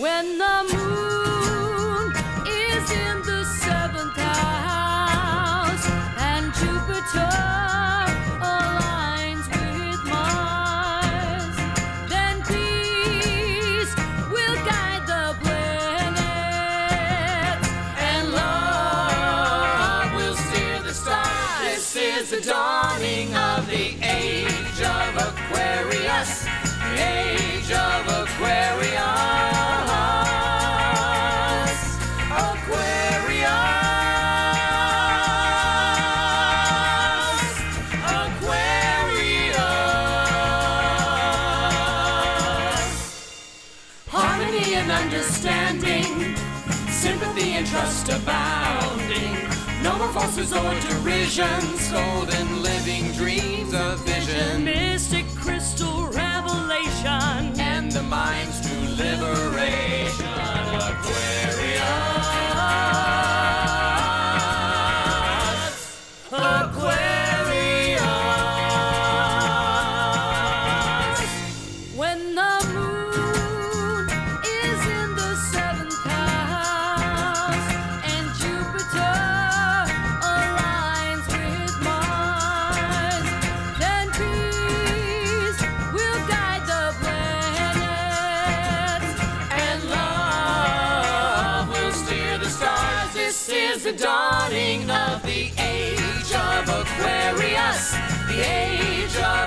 When the the dawning of the age of Aquarius. Age of Aquarius. Aquarius. Aquarius. Harmony and understanding. Sympathy and trust abounding. Falsehoods or derisions. Golden living dreams of vision. is the dawning of the age of Aquarius, the age of